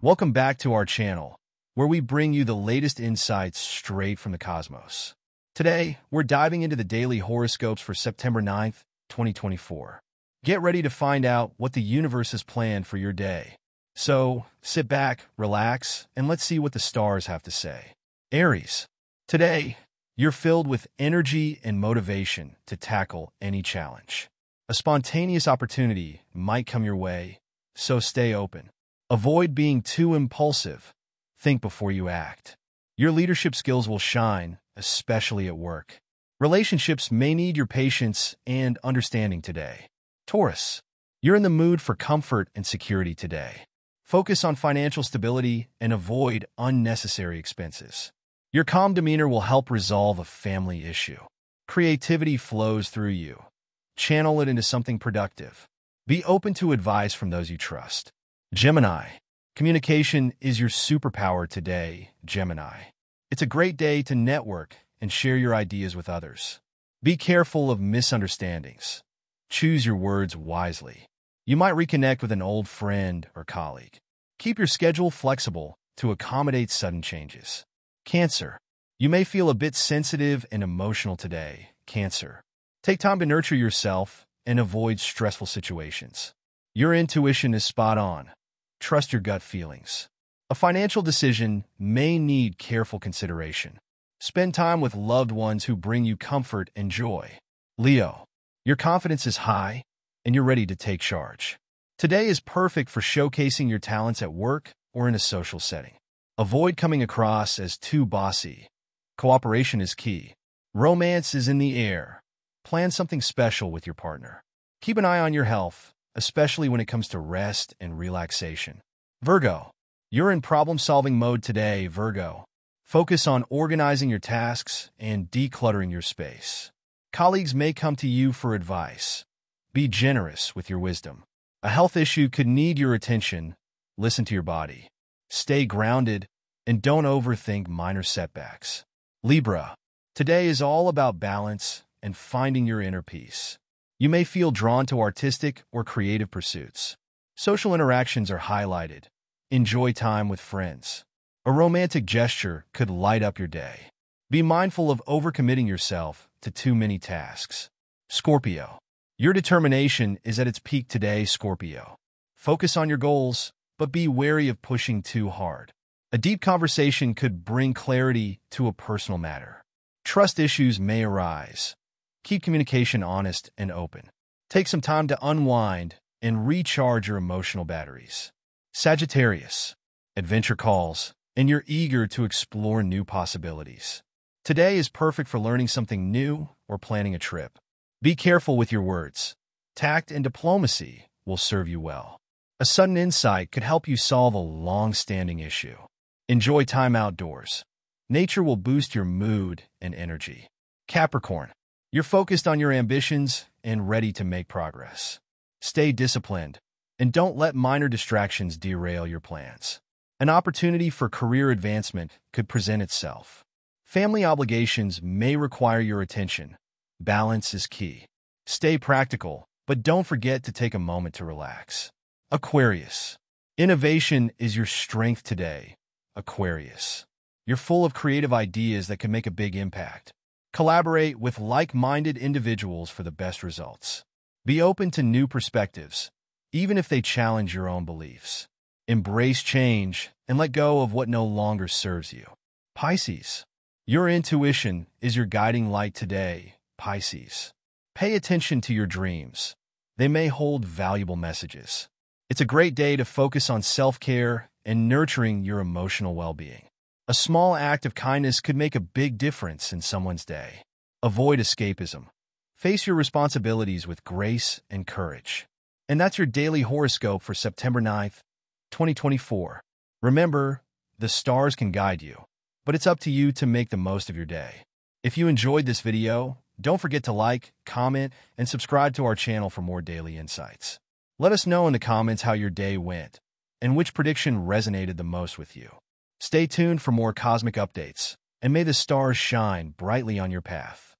Welcome back to our channel, where we bring you the latest insights straight from the cosmos. Today, we're diving into the daily horoscopes for September 9th, 2024. Get ready to find out what the universe has planned for your day. So, sit back, relax, and let's see what the stars have to say. Aries, today, you're filled with energy and motivation to tackle any challenge. A spontaneous opportunity might come your way, so stay open. Avoid being too impulsive. Think before you act. Your leadership skills will shine, especially at work. Relationships may need your patience and understanding today. Taurus, you're in the mood for comfort and security today. Focus on financial stability and avoid unnecessary expenses. Your calm demeanor will help resolve a family issue. Creativity flows through you. Channel it into something productive. Be open to advice from those you trust. Gemini. Communication is your superpower today, Gemini. It's a great day to network and share your ideas with others. Be careful of misunderstandings. Choose your words wisely. You might reconnect with an old friend or colleague. Keep your schedule flexible to accommodate sudden changes. Cancer. You may feel a bit sensitive and emotional today, Cancer. Take time to nurture yourself and avoid stressful situations. Your intuition is spot on. Trust your gut feelings. A financial decision may need careful consideration. Spend time with loved ones who bring you comfort and joy. Leo, your confidence is high, and you're ready to take charge. Today is perfect for showcasing your talents at work or in a social setting. Avoid coming across as too bossy. Cooperation is key. Romance is in the air. Plan something special with your partner. Keep an eye on your health especially when it comes to rest and relaxation. Virgo, you're in problem-solving mode today, Virgo. Focus on organizing your tasks and decluttering your space. Colleagues may come to you for advice. Be generous with your wisdom. A health issue could need your attention. Listen to your body. Stay grounded and don't overthink minor setbacks. Libra, today is all about balance and finding your inner peace. You may feel drawn to artistic or creative pursuits. Social interactions are highlighted. Enjoy time with friends. A romantic gesture could light up your day. Be mindful of overcommitting yourself to too many tasks. Scorpio. Your determination is at its peak today, Scorpio. Focus on your goals, but be wary of pushing too hard. A deep conversation could bring clarity to a personal matter. Trust issues may arise, Keep communication honest and open. Take some time to unwind and recharge your emotional batteries. Sagittarius, adventure calls, and you're eager to explore new possibilities. Today is perfect for learning something new or planning a trip. Be careful with your words. Tact and diplomacy will serve you well. A sudden insight could help you solve a long-standing issue. Enjoy time outdoors. Nature will boost your mood and energy. Capricorn, you're focused on your ambitions and ready to make progress. Stay disciplined and don't let minor distractions derail your plans. An opportunity for career advancement could present itself. Family obligations may require your attention. Balance is key. Stay practical, but don't forget to take a moment to relax. Aquarius. Innovation is your strength today, Aquarius. You're full of creative ideas that can make a big impact. Collaborate with like-minded individuals for the best results. Be open to new perspectives, even if they challenge your own beliefs. Embrace change and let go of what no longer serves you. Pisces. Your intuition is your guiding light today, Pisces. Pay attention to your dreams. They may hold valuable messages. It's a great day to focus on self-care and nurturing your emotional well-being. A small act of kindness could make a big difference in someone's day. Avoid escapism. Face your responsibilities with grace and courage. And that's your daily horoscope for September 9th, 2024. Remember, the stars can guide you, but it's up to you to make the most of your day. If you enjoyed this video, don't forget to like, comment, and subscribe to our channel for more daily insights. Let us know in the comments how your day went and which prediction resonated the most with you. Stay tuned for more cosmic updates, and may the stars shine brightly on your path.